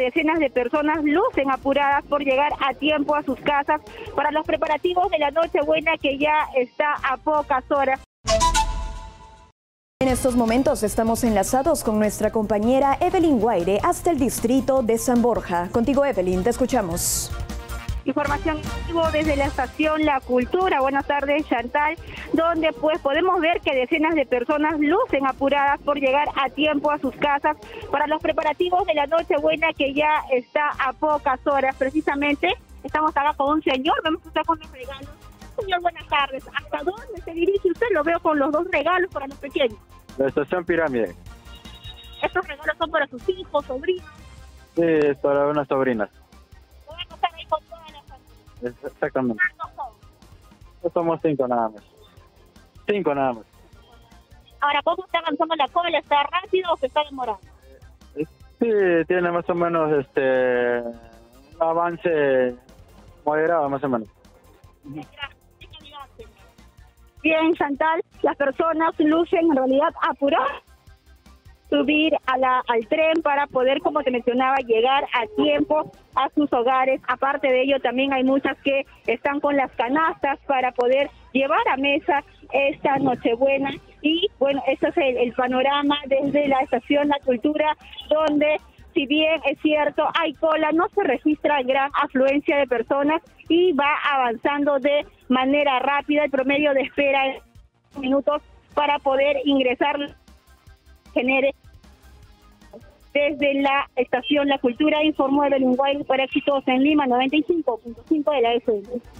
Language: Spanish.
Decenas de personas lucen apuradas por llegar a tiempo a sus casas para los preparativos de la Nochebuena que ya está a pocas horas. En estos momentos estamos enlazados con nuestra compañera Evelyn Guaire hasta el distrito de San Borja. Contigo Evelyn, te escuchamos. Información desde la estación La Cultura. Buenas tardes, Chantal, donde pues podemos ver que decenas de personas lucen apuradas por llegar a tiempo a sus casas para los preparativos de la Nochebuena que ya está a pocas horas. Precisamente estamos acá con un señor, vamos a estar con los regalos. Señor, buenas tardes. ¿Hasta dónde se dirige usted? Lo veo con los dos regalos para los pequeños. La estación Pirámide. ¿Estos regalos son para sus hijos, sobrinos? Sí, es para unas sobrinas. Exactamente. Somos cinco nada más. Cinco nada más. Ahora, ¿cómo está avanzando la cola? ¿Está rápido o se está demorando? Sí, tiene más o menos este un avance moderado más o menos. Bien, Chantal, las personas lucen en realidad apuradas subir a la, al tren para poder, como te mencionaba, llegar a tiempo a sus hogares. Aparte de ello, también hay muchas que están con las canastas para poder llevar a mesa esta Nochebuena. Y bueno, ese es el, el panorama desde la estación La Cultura, donde si bien es cierto, hay cola, no se registra gran afluencia de personas y va avanzando de manera rápida. El promedio de espera es minutos para poder ingresar genere desde la estación La Cultura informó Evelyn Wild para Éxitos en Lima 95.5 de la FM.